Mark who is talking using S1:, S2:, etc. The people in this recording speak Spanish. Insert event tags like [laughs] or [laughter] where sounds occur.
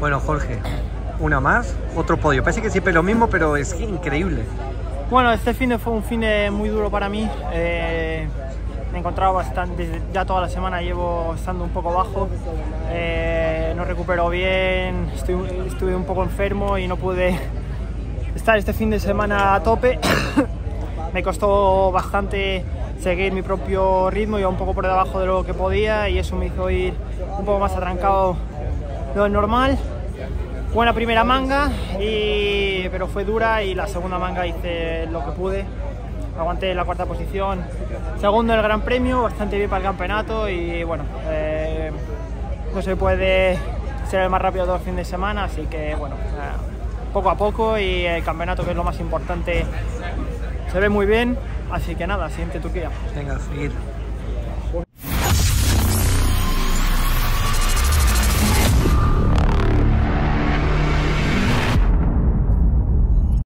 S1: Bueno, Jorge, una más, otro podio. Parece que siempre lo mismo, pero es increíble.
S2: Bueno, este fin de fue un fin de muy duro para mí. Eh, me he encontrado bastante, ya toda la semana llevo estando un poco bajo. Eh, no recupero bien, estuve un poco enfermo y no pude [laughs] estar este fin de semana a tope. [coughs] me costó bastante seguir mi propio ritmo, iba un poco por debajo de lo que podía y eso me hizo ir un poco más atrancado lo normal. Buena primera manga, y, pero fue dura y la segunda manga hice lo que pude. Aguanté la cuarta posición, segundo el Gran Premio, bastante bien para el campeonato y bueno, eh, no se puede ser el más rápido todo el fin de semana, así que bueno, eh, poco a poco y el campeonato que es lo más importante se ve muy bien, así que nada, siguiente Turquía.
S1: Venga, seguir.